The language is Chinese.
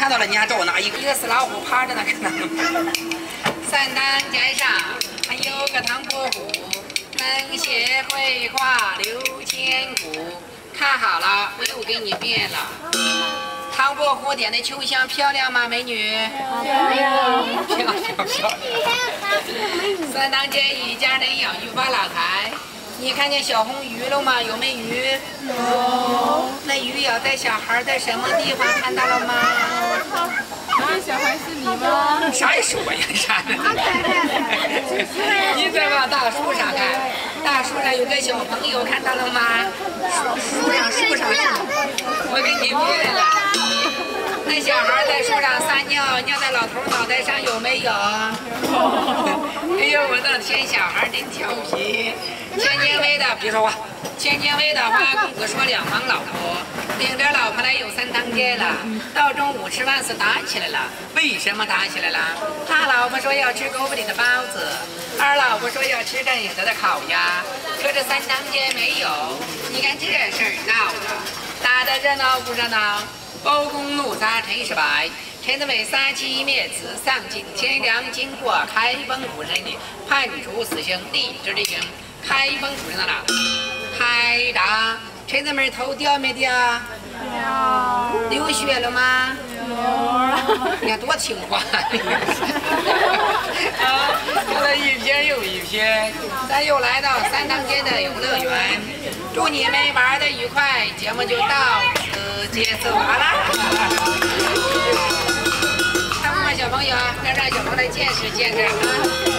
看到了，你还找我拿一个？一个死老虎趴着呢，看到吗？三当街上还有个唐伯虎，能写绘画留千古。看好了，我又给你变了。唐伯虎点的秋香漂亮吗，美女？漂亮，漂亮，漂亮。三当街一家人养鱼发老财。你看见小红鱼了吗？有没鱼？有。那鱼咬在小孩在什么地方看到了吗？那小孩是你吗？啥说呀？啥？你再往大树上看，大树上有个小朋友，看到了吗？树树上树上树，我给你变了。那小孩在树上撒尿，尿在老头脑袋上有没有？哎呦，我的天，小孩真调皮。威的，别说话。千金威的话，公子说两房老婆，领着老婆来有三当街了。到中午吃饭时打起来了，为什么打起来了？大老婆说要吃沟里的包子，二老婆说要吃镇子的烤鸭，可这三当街没有。你看这事儿闹的，打得热闹不热闹？包公怒砸陈世白，陈子美杀妻灭子，丧尽天良。经过开封府审理，判处死刑，立即执行。开封府在哪？开闸。陈子美头掉没掉？掉。流血了吗？有。你看多听话。啊，看了一篇又一篇，咱又来到三当街的游乐园，祝你们玩的愉快。节目就到此。结束了，再，见识见识啊！